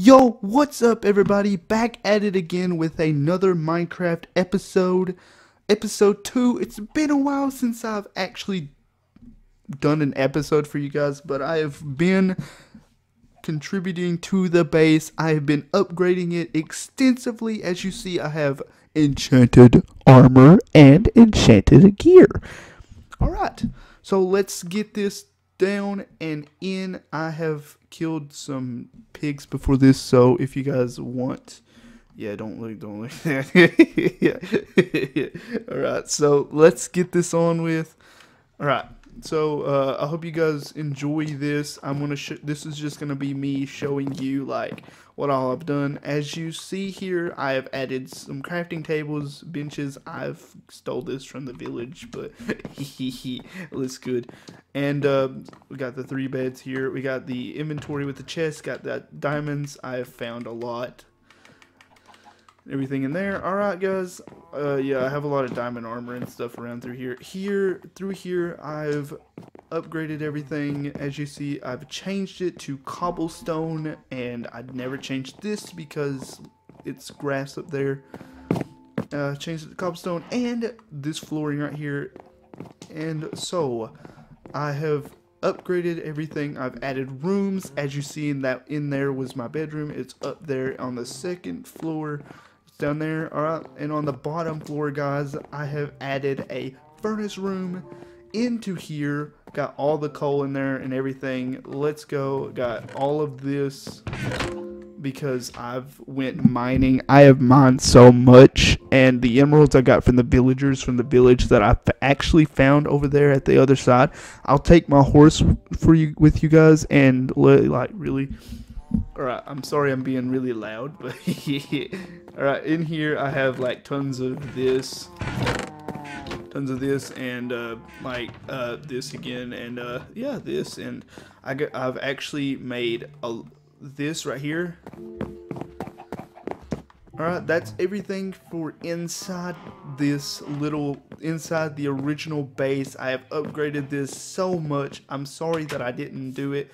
Yo, what's up everybody? Back at it again with another Minecraft episode. Episode 2. It's been a while since I've actually done an episode for you guys, but I have been contributing to the base. I have been upgrading it extensively. As you see, I have enchanted armor and enchanted gear. Alright, so let's get this down and in. I have killed some pigs before this, so if you guys want, yeah, don't look, don't look. yeah. All right, so let's get this on with. All right, so uh, I hope you guys enjoy this. I'm gonna. This is just gonna be me showing you like what all I've done. As you see here, I have added some crafting tables, benches. I've stole this from the village, but it looks good. And uh, we got the three beds here. We got the inventory with the chest. Got that diamonds. I have found a lot everything in there. Alright, guys. Uh, yeah, I have a lot of diamond armor and stuff around through here. Here, through here, I've upgraded everything. As you see, I've changed it to cobblestone, and I'd never changed this because it's grass up there. Uh, changed it to cobblestone, and this flooring right here. And so, I have upgraded everything. I've added rooms. As you see in that in there was my bedroom. It's up there on the second floor down there. Alright, and on the bottom floor, guys, I have added a furnace room into here. Got all the coal in there and everything. Let's go. Got all of this because I've went mining. I have mined so much, and the emeralds I got from the villagers from the village that I actually found over there at the other side. I'll take my horse for you with you guys and like really Alright, I'm sorry I'm being really loud, but alright, in here I have like tons of this, tons of this, and uh, like uh, this again, and uh, yeah, this, and I got, I've actually made a, this right here. Alright, that's everything for inside this little, inside the original base. I have upgraded this so much. I'm sorry that I didn't do it.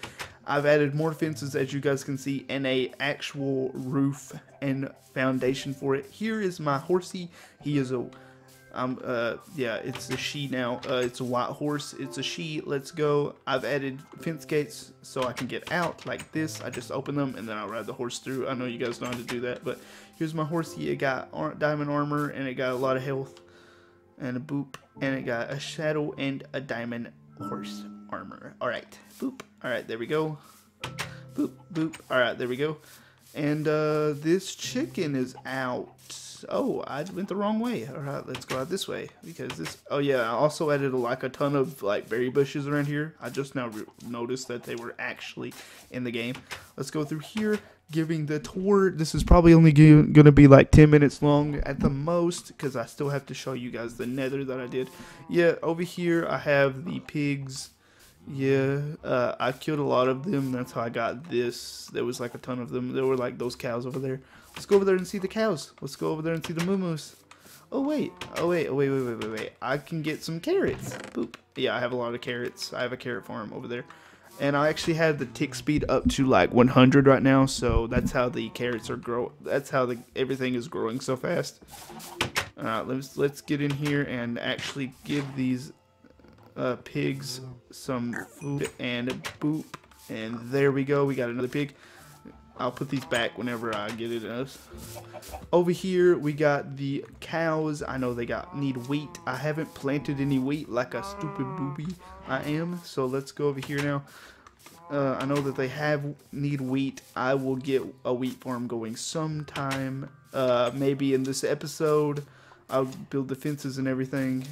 I've added more fences as you guys can see and a actual roof and foundation for it. Here is my horsey. He is a um uh yeah, it's a she now. Uh it's a white horse. It's a she. Let's go. I've added fence gates so I can get out like this. I just open them and then I'll ride the horse through. I know you guys know how to do that, but here's my horsey. It got diamond armor and it got a lot of health and a boop and it got a shadow and a diamond horse armor. Alright, boop. Alright, there we go. Boop, boop. Alright, there we go. And uh, this chicken is out. Oh, I went the wrong way. Alright, let's go out this way. Because this... Oh, yeah, I also added like a ton of like berry bushes around here. I just now noticed that they were actually in the game. Let's go through here giving the tour. This is probably only going to be like 10 minutes long at the most because I still have to show you guys the nether that I did. Yeah, over here I have the pigs yeah, uh, I killed a lot of them. That's how I got this. There was like a ton of them. There were like those cows over there. Let's go over there and see the cows. Let's go over there and see the moo Oh wait, oh wait, oh wait, wait, wait, wait, wait. I can get some carrots. Boop. Yeah, I have a lot of carrots. I have a carrot farm over there. And I actually have the tick speed up to like 100 right now, so that's how the carrots are grow. That's how the everything is growing so fast. Alright, let's let's get in here and actually give these uh, pigs some food and boop. And there we go. We got another pig. I'll put these back whenever I get it enough. Over here, we got the cows. I know they got need wheat. I haven't planted any wheat like a stupid booby I am. So let's go over here now. Uh, I know that they have need wheat. I will get a wheat farm going sometime. Uh, maybe in this episode. I'll build the fences and everything.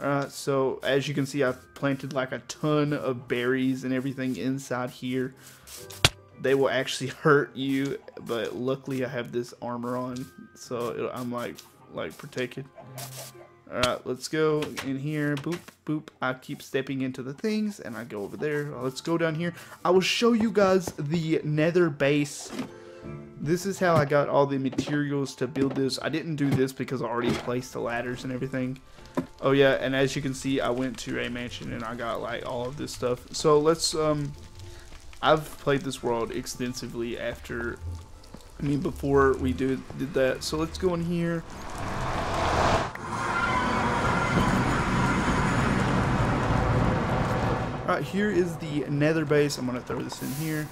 Uh, so as you can see, I've planted like a ton of berries and everything inside here. They will actually hurt you, but luckily I have this armor on, so I'm like like protected. Alright, let's go in here. Boop, boop. I keep stepping into the things, and I go over there. Let's go down here. I will show you guys the nether base. This is how I got all the materials to build this. I didn't do this because I already placed the ladders and everything. Oh yeah, and as you can see, I went to a mansion and I got like all of this stuff. So let's um I've played this world extensively after, I mean, before we do, did that. So let's go in here. Alright, here is the nether base. I'm going to throw this in here.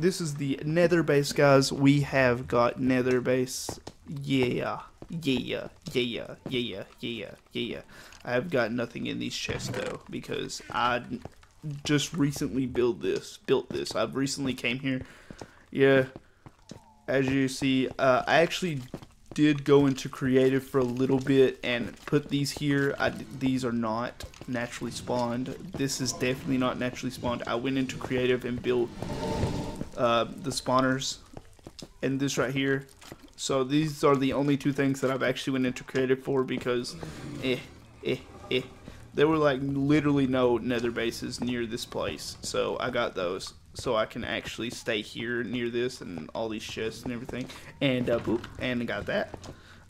This is the nether base, guys. We have got nether base. Yeah. Yeah. Yeah. Yeah. Yeah. Yeah. I have got nothing in these chests, though, because I just recently built this. Built this. I've recently came here. Yeah. As you see, uh, I actually did go into creative for a little bit and put these here. I, these are not naturally spawned. This is definitely not naturally spawned. I went into creative and built uh, the spawners and this right here. So these are the only two things that I've actually went into creative for because eh, eh, eh. There were like literally no nether bases near this place. So I got those so I can actually stay here near this and all these chests and everything. And uh, boop, and I got that.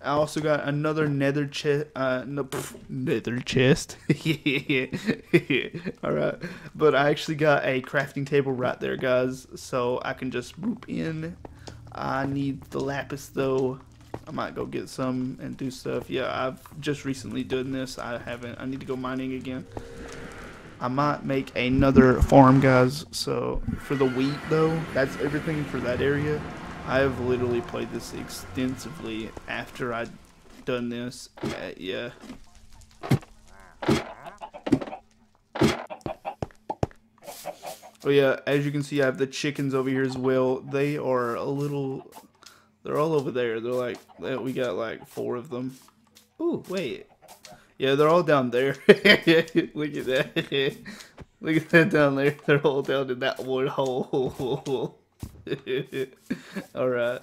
I also got another nether chest. Uh, no, pff, nether chest. all right, but I actually got a crafting table right there, guys. So I can just boop in. I need the lapis though. I might go get some and do stuff. Yeah, I've just recently done this. I haven't. I need to go mining again. I might make another farm, guys. So for the wheat, though, that's everything for that area. I have literally played this extensively after I'd done this. Uh, yeah. Oh yeah, as you can see, I have the chickens over here as well. They are a little, they're all over there. They're like, we got like four of them. Ooh, wait. Yeah, they're all down there. Look at that. Look at that down there. They're all down in that one hole. Alright.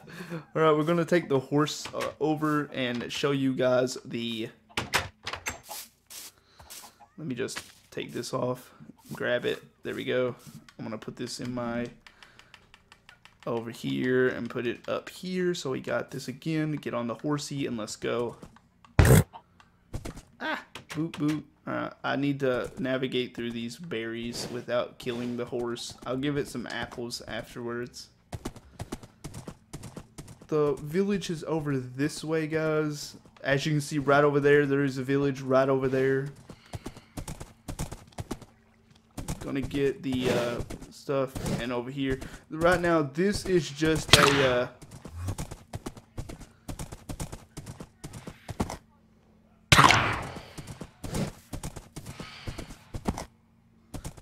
Alright, we're going to take the horse uh, over and show you guys the... Let me just take this off. Grab it. There we go. I'm to put this in my... Over here and put it up here. So we got this again. Get on the horsey and let's go. Boop, boop. Uh, I need to navigate through these berries without killing the horse. I'll give it some apples afterwards. The village is over this way, guys. As you can see right over there, there is a village right over there. Gonna get the uh, stuff and over here. Right now, this is just a... Uh,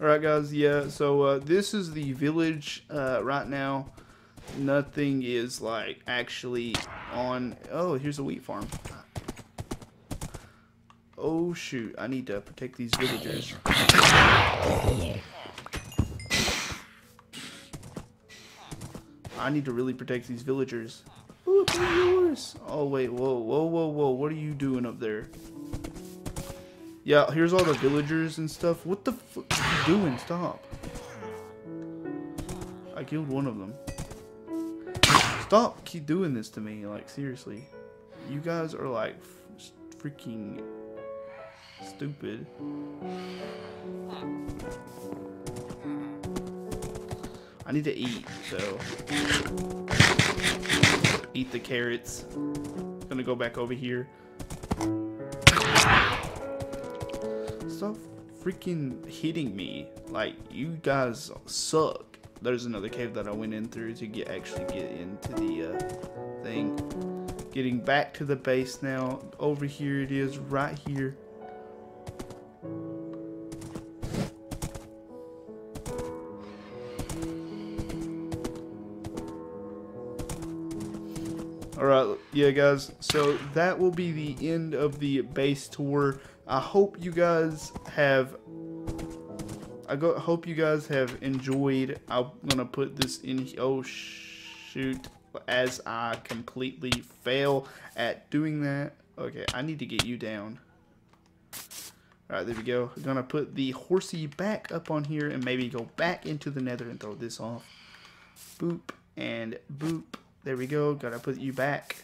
Alright guys, yeah, so uh, this is the village uh, right now. Nothing is like actually on... Oh, here's a wheat farm. Oh shoot, I need to protect these villagers. I need to really protect these villagers. Ooh, yours. Oh wait, whoa, whoa, whoa, whoa, what are you doing up there? Yeah, here's all the villagers and stuff. What the fuck doing? Stop. I killed one of them. Stop keep doing this to me. Like, seriously. You guys are like freaking stupid. I need to eat, so. Eat the carrots. Gonna go back over here. stop freaking hitting me. Like, you guys suck. There's another cave that I went in through to get actually get into the uh, thing. Getting back to the base now. Over here it is, right here. Yeah guys, so that will be the end of the base tour. I hope you guys have I go, hope you guys have enjoyed. I'm gonna put this in. Oh shoot! As I completely fail at doing that. Okay, I need to get you down. All right, there we go. I'm gonna put the horsey back up on here and maybe go back into the nether and throw this off. Boop and boop. There we go. Gotta put you back.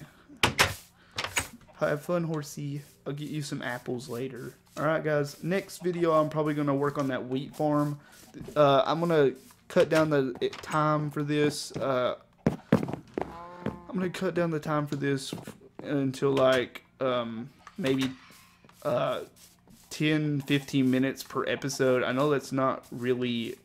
Have fun, horsey. I'll get you some apples later. Alright, guys. Next video, I'm probably going to work on that wheat farm. Uh, I'm going to cut down the eh, time for this. Uh, I'm gonna cut down the time for this until like um, maybe uh, 10, 15 minutes per episode. I know that's not really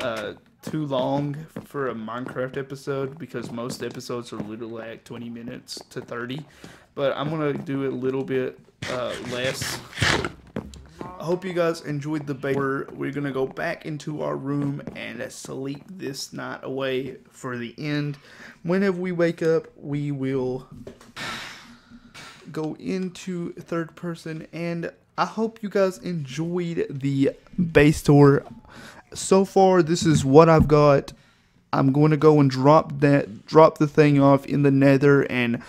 uh, too long for a Minecraft episode because most episodes are literally like 20 minutes to 30. But I'm gonna do it a little bit uh, less. I hope you guys enjoyed the bait. We're, we're gonna go back into our room and sleep this night away for the end. Whenever we wake up, we will go into third person and I hope you guys enjoyed the base tour. So far, this is what I've got. I'm going to go and drop that, drop the thing off in the nether and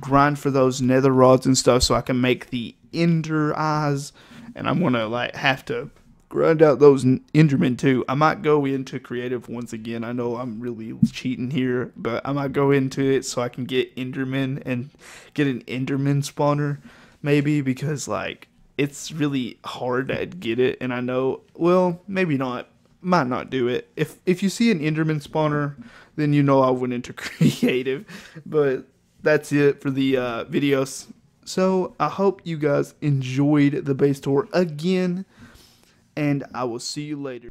grind for those nether rods and stuff so I can make the ender eyes. And I'm going to like have to grind out those endermen too. I might go into creative once again. I know I'm really cheating here, but I might go into it so I can get enderman and get an enderman spawner maybe because like it's really hard to get it and I know well, maybe not. Might not do it. If if you see an enderman spawner, then you know I went into creative. But that's it for the uh, videos. So I hope you guys enjoyed the base tour again and I will see you later.